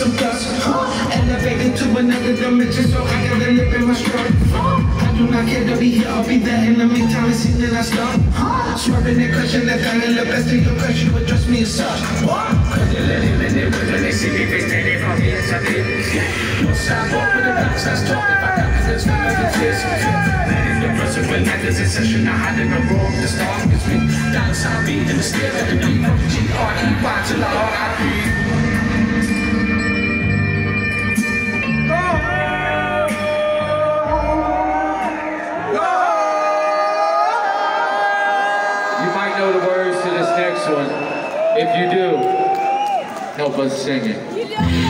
Some dust. Elevated to another dimension, so I gotta live in my struggle. I do not care to be here, I'll be there in the meantime. It's seen that I stop. Swerving and crushing that thing, and the best of your crush, you address me as such. Cause they let him in there, from here to there. No sidewalk with the nonsense talk, if I got this. Man in the person when that is in session, I had in the wrong, the me. Dance, I'll be in the stairs at the D, G-R-E-Y till I R-I-P. If you do, help us sing it.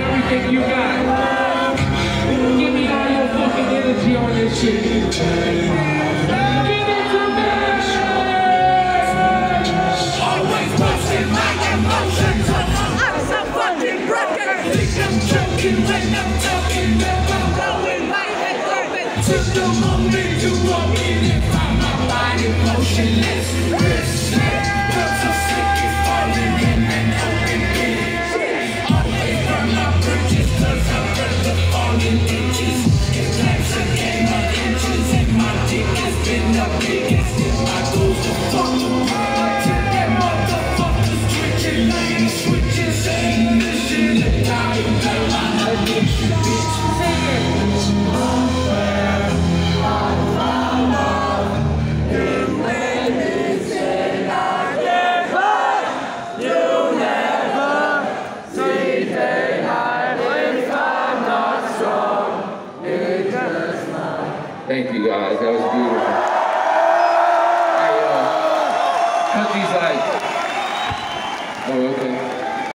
everything you got. Give me all your fucking energy on this shit. Joking when I'm talking my the moment you walk in and find my body motionless. Restless. Guys. That was beautiful. Hey, uh, these like. Oh, okay.